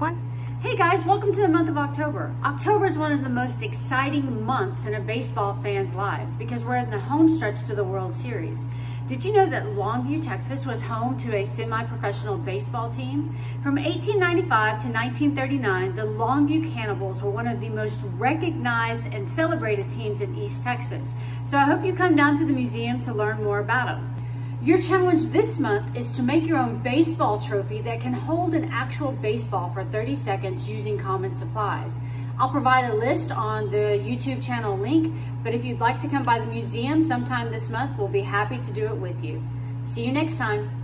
One. Hey guys, welcome to the month of October. October is one of the most exciting months in a baseball fan's lives because we're in the home stretch to the World Series. Did you know that Longview, Texas was home to a semi-professional baseball team? From 1895 to 1939, the Longview Cannibals were one of the most recognized and celebrated teams in East Texas. So I hope you come down to the museum to learn more about them. Your challenge this month is to make your own baseball trophy that can hold an actual baseball for 30 seconds using common supplies. I'll provide a list on the YouTube channel link, but if you'd like to come by the museum sometime this month, we'll be happy to do it with you. See you next time.